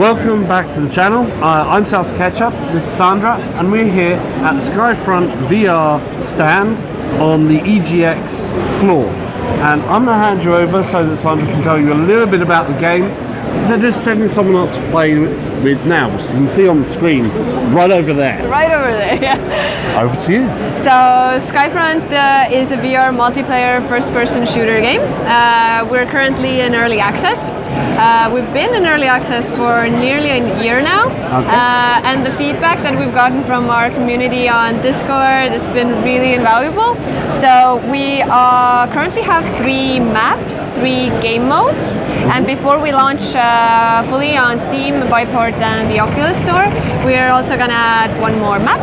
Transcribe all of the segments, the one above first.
Welcome back to the channel. Uh, I'm Salsa Ketchup, this is Sandra, and we're here at the Skyfront VR stand on the EGX floor. And I'm going to hand you over so that Sandra can tell you a little bit about the game. They're just sending someone out to play with now, so you can see on the screen right over there. Right over there, yeah. Over to you. So Skyfront uh, is a VR multiplayer first-person shooter game. Uh, we're currently in early access. Uh, we've been in early access for nearly a year now, Okay. uh, and the feedback that we've gotten from our community on Discord has been really invaluable. So we uh, currently have three maps, three game modes, and before we launch uh, fully on Steam, Viveport, and the Oculus Store, we are also going to add one more map,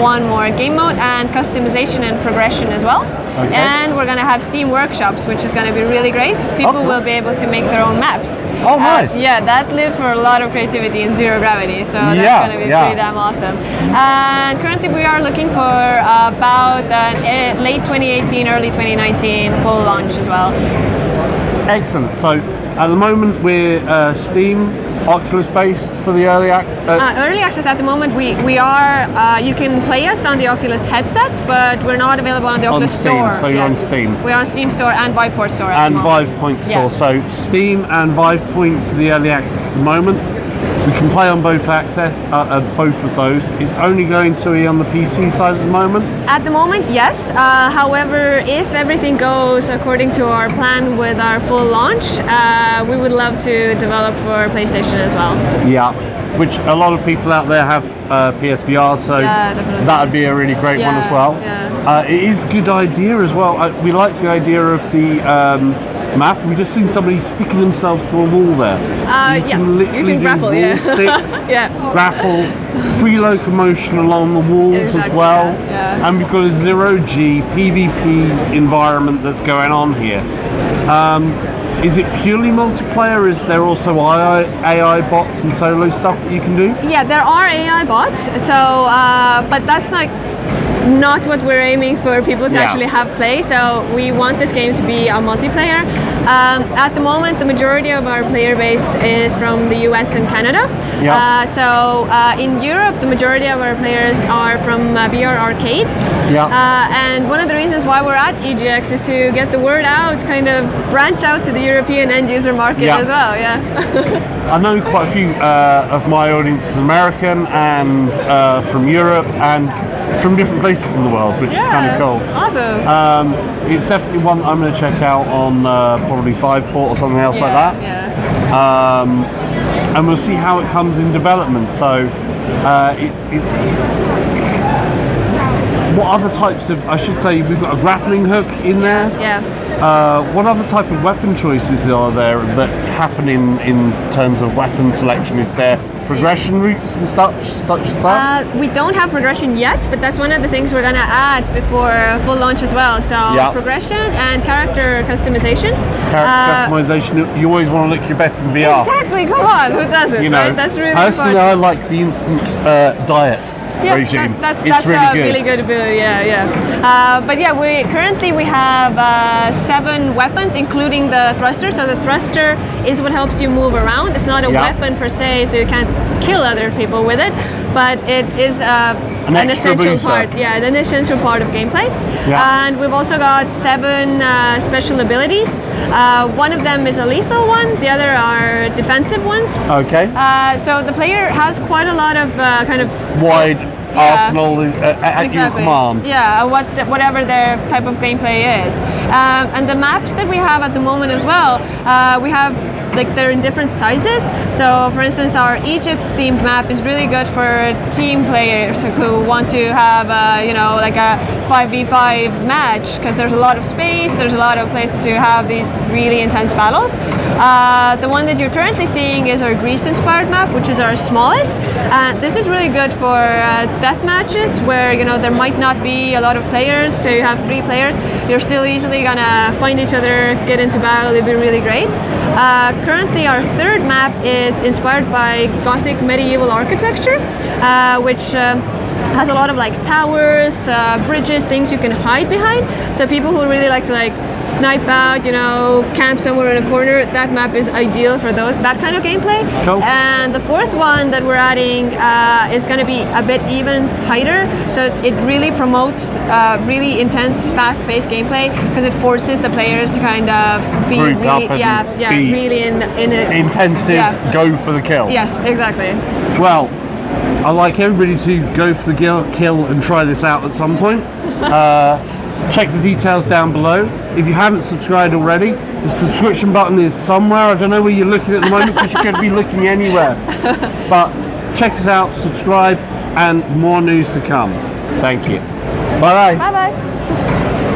one more game mode, and customization and progression as well. Okay. And we're going to have Steam workshops, which is going to be really great. 'cause People Okay. will be able to make their own maps. Oh, Uh, nice. yeah, that lives for a lot of creativity in zero gravity, so that's Yeah, going to be yeah. pretty damn awesome. And currently, we are looking for about an, uh, late 2018, early 2019 full launch as well. Excellent. So at the moment we're uh, Steam, Oculus based for the early act. Uh, Uh, early access at the moment, we, we are, uh, you can play us on the Oculus headset, but we're not available on the On Oculus Steam, Store. so you're on Steam. We're on Steam Store and Viveport Store. at and. Viveport Yeah. Store. So Steam and Vive Point for the early access at the moment. We can play on both access, uh, uh, both of those. It's only going to be on the PC side at the moment. At the moment, yes. Uh, however, if everything goes according to our plan with our full launch, uh, we would love to develop for PlayStation as well. Yeah. Which a lot of people out there have uh, PSVR, so Yeah, that would be a really great one as Yeah, well. yeah. Uh, it is a good idea as well. Uh, we like the idea of the um, map. We've just seen somebody sticking themselves to a wall there. Uh, So you yeah, can literally you can do grapple, wall yeah. sticks, Yeah. grapple, free locomotion along the walls as well. yeah, yeah. And we've got a zero G PvP environment that's going on here. Um, is it purely multiplayer? Is there also AI, AI bots and solo stuff that you can do? Yeah, there are AI bots, so uh, but that's not not what we're aiming for people to Yeah. actually have play. So we want this game to be a multiplayer. Um, at the moment, the majority of our player base is from the US and Canada. Yeah. Uh, so uh, in Europe, the majority of our players are from uh, VR arcades. Yeah. Uh, and one of the reasons why we're at EGX is to get the word out, kind of branch out to the European end user market Yeah. as well. Yeah. I know quite a few uh, of my audience is American and uh, from Europe and from different places in the world, which is kind of cool. Awesome. Um, it's definitely one I'm going to check out on uh, probably Viveport or something else like that. Yeah. Um, and we'll see how it comes in development. So uh, it's, it's it's what other types of I should say we've got a grappling hook in there. Yeah. Uh, what other type of weapon choices are there that happen in, in terms of weapon selection? Is there progression routes and such such as that? Uh, we don't have progression yet, but that's one of the things we're gonna add before full launch as well. So Yeah. progression and character customization. Character Uh, customization. You always want to look your best in VR. Exactly. Come on, who doesn't? You know, right? That's really personally, fun. I like the instant uh, diet yeah, regime. that- that's it's that's really a good. really good ability. Yeah, yeah. Uh, but yeah, we currently we have uh, seven weapons, including the thruster. So the thruster is what helps you move around. It's not a Yeah. weapon per se, so you can't kill other people with it, but it is uh, An an, essential part. Yeah, an essential part of gameplay. Yeah. And we've also got seven uh, special abilities. Uh, one of them is a lethal one. The other are defensive ones. Okay. Uh, so the player has quite a lot of uh, kind of Wide yeah. arsenal uh, at your command. Yeah, what whatever their type of gameplay is. Um, and the maps that we have at the moment as well, uh, we have like they're in different sizes. So for instance, our Egypt themed map is really good for team players who want to have uh, you know like a 5v5 match because there's a lot of space, there's a lot of places to have these really intense battles. Uh, the one that you're currently seeing is our Greece inspired map, which is our smallest. Uh, this is really good for uh, death matches where you know there might not be a lot of players, so you have three players. You're still easily gonna find each other, get into battle. It'd be really great. Uh, currently, our third map is inspired by Gothic medieval architecture, uh, which. Has a lot of like towers, uh, bridges, things you can hide behind. So people who really like to like snipe out, you know, camp somewhere in a corner, that map is ideal for those that kind of gameplay. Cool. And the fourth one that we're adding uh, is going to be a bit even tighter. So it really promotes uh, really intense, fast-paced gameplay because it forces the players to kind of be Group really, yeah, yeah, really in in a Intensive, Yeah. go for the kill. Yes, exactly. Well, I like everybody to go for the kill, kill and try this out at some point. Uh, check the details down below. If you haven't subscribed already, the subscription button is somewhere. I don't know where you're looking at the moment because you could be looking anywhere. But check us out, subscribe, and more news to come. Thank you. Bye. Bye bye.